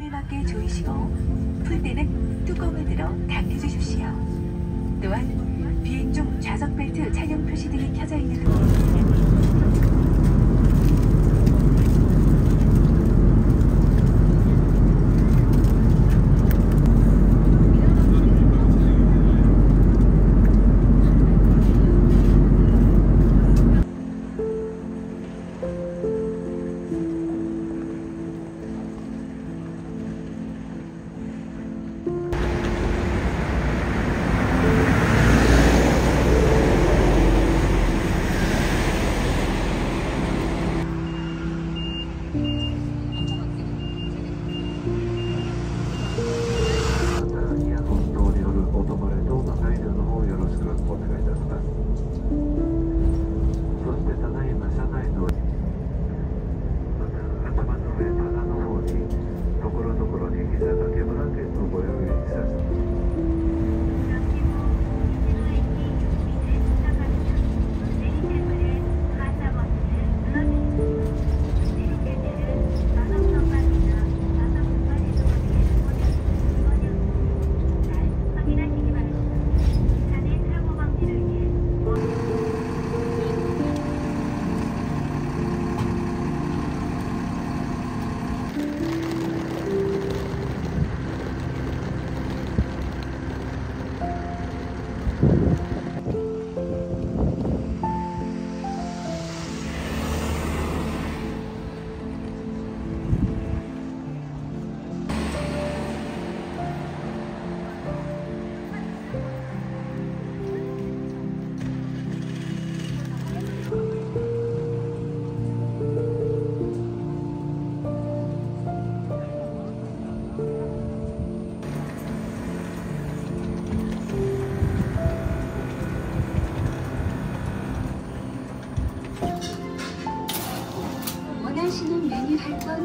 뚜껑에 맞게 조이시고 풀 때는 뚜껑을 들어 당겨주십시오. 또한 비행 중 좌석 벨트 착용 표시등이 켜져 있는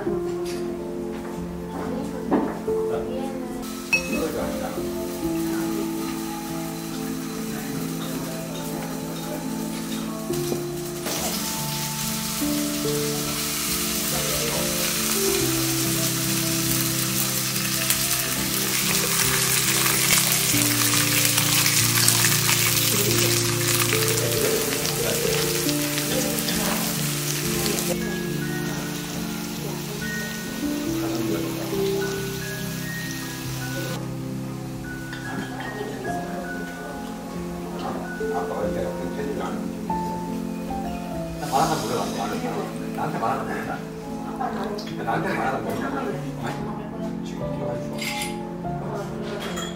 他怎么？ 갔다 올 때가 괜찮지 않은 적이 있어. 나 말하다 물어봤어. 나한테 말하다 모른다. 나한테 말하다 모른다. 지금 기억할 수 없어.